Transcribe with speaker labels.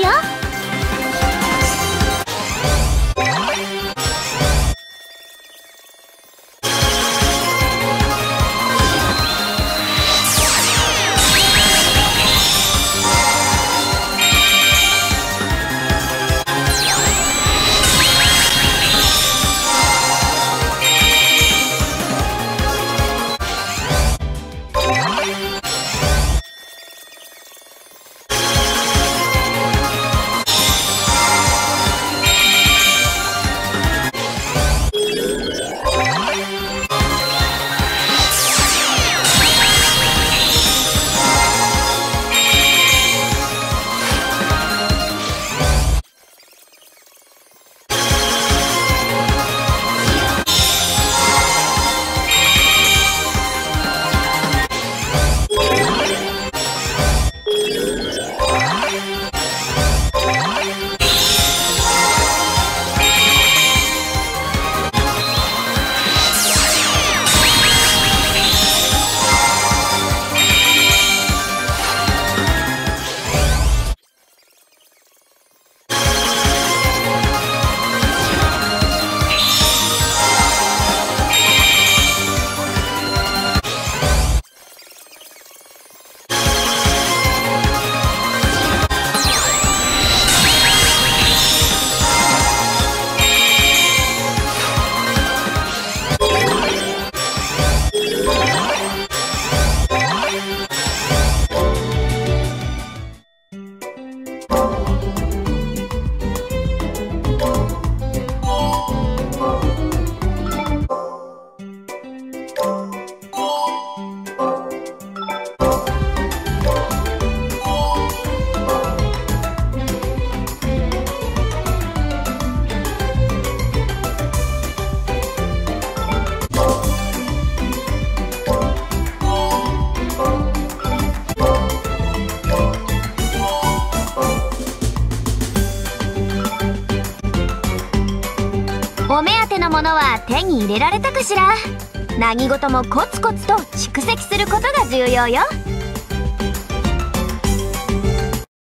Speaker 1: よ。ものは手に入れられたかしら。何事もコツコツと蓄積することが重要よ。